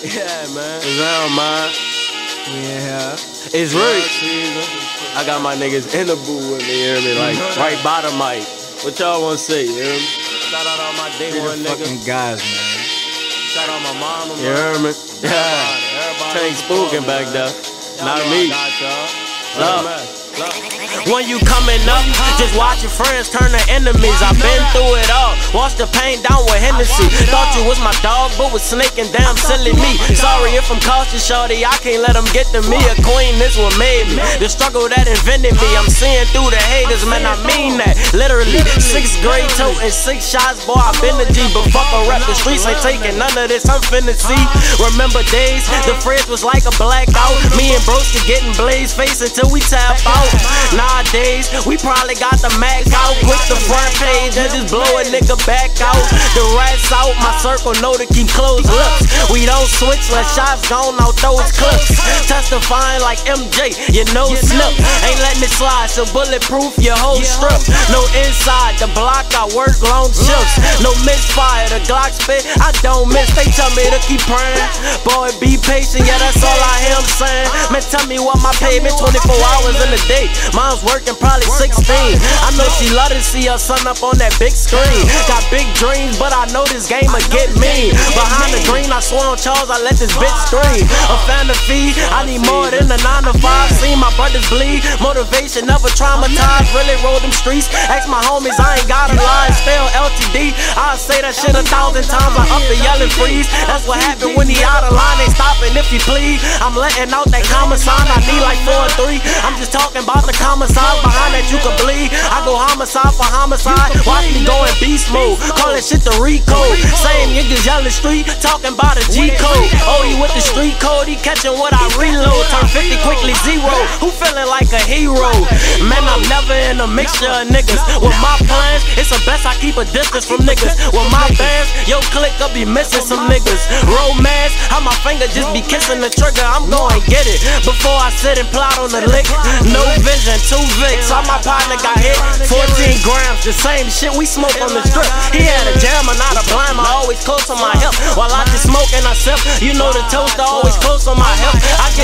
Yeah, man. It's on, man. We in here. It's rich. I got my niggas in the booth with me, you hear me? Like, mm-hmm. right by the mic. What y'all wanna say, you hear me? Shout out all my day one niggas. fucking guys, man. Shout out my mama, You hear me? Yeah. Tank spooking back there. Not me. Love. Love. When you coming up, just watch your friends turn to enemies. I've been through it all. Watch the pain down with Hennessy. Thought you was my dog, but was snaking damn silly me. Sorry if I'm cautious, shorty. I can't let them get to me. A queen, this what made me. The struggle that invented me. I'm seeing through the haters, man. I mean that. Literally. Sixth grade toting six shots, boy. I've been a G. But fuck a rep. The streets ain't taking none of this. I'm finna see. Remember days, the fridge was like a blackout. Me and Broski getting blaze face until we tap out. Nowadays, we probably got the Mac out. Quick the front page and just blow a nigga back out. The rats out, my circle know to keep closed lips. We don't switch, let shots gone out those clips. Testifying like MJ, you know snip. Ain't letting it slide, so bulletproof your whole strip. No inside, the block I work long shifts. No misfire, the Glock spit, I don't miss. They tell me to keep praying. Boy, be patient, yeah, that's all I hear 'em saying. Man, tell me what my payment 24 hours in a day. Mom's working probably 16. I know she love to see her son up on that big screen. Got big dreams, but I know this game will get mean. Behind the green, I swear on Charles, I let this bitch scream. A fan to feed, I need more than a 9 to 5. Seen my brothers bleed, motivation never traumatized. Really roll them streets. Ask my homies, I ain't got a lie. Spell LTD, I say that shit a thousand times. I up the yelling freeze. That's what happened when he out of line. Ain't stopping if you please. I'm letting out that common sign. I need like four or three. I'm just talking about the homicide behind that you can bleed. I go homicide for homicide. Watch me go in beast mode. Call that shit the recode. Same niggas yelling street, talking about a G code. Oh, he with the street code, he catching what I reload. Turn 50 quickly zero. Who feeling like a hero? Man, I'm never in a mixture of niggas. With my plans, keep a distance from niggas. With my bands, yo click up be missing some niggas. Romance, how my finger just be kissing the trigger. I'm going get it before I sit and plot on the lick. No vision, two Vicks. All my partner got hit. 14 grams, the same shit we smoke on the strip. He had a jammer, not a blind. I always close on my hip. While I just smoke and I sip, you know the toaster always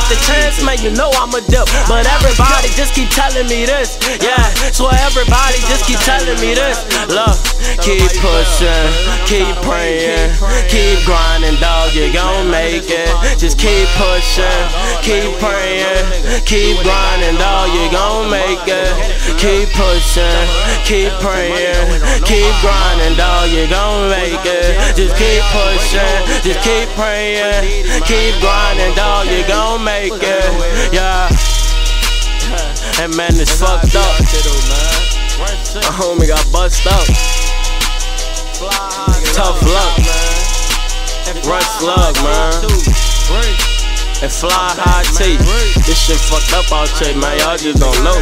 The chance, man, you know I'm a dip. But everybody just keep telling me this. Yeah, so everybody just keep telling me this. Look, keep pushing, keep praying, keep grinding, dog. You gon' make it. Just keep pushing, keep praying, keep grinding, dog. You gon' make it. Keep pushing, keep praying, keep grinding, dog. You gon' make it. Just keep pushing, just keep praying, keep grinding, dog. You gon' make it. Yeah. And man, it's fucked up. My homie got bust up. Tough luck. Rush slug, man. And fly high T. This shit fucked up out here, man. Y'all just don't know.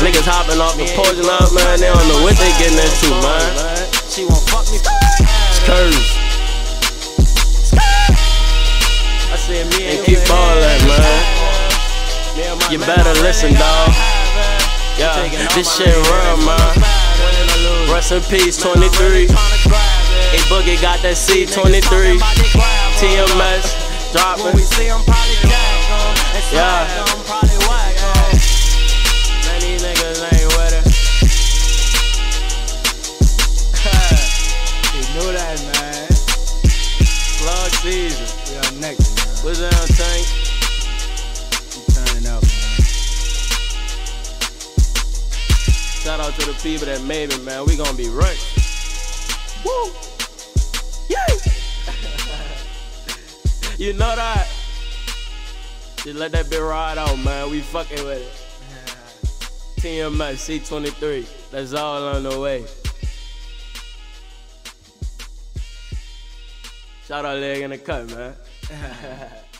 Niggas hopping off the porch and up, man. They don't know what they getting into, man. She won't fuck me. It's curves. You better listen, dog. Yeah, this shit real, man. Rest in peace, 23. A Boogie got that C23. TMS dropping. Shout out to the people that made it, man. We gonna be right. Woo! Yay! you know that. Just let that bit ride out, man. We fucking with it. TMS C23. That's all on the way. Shout out leg in the cut, man.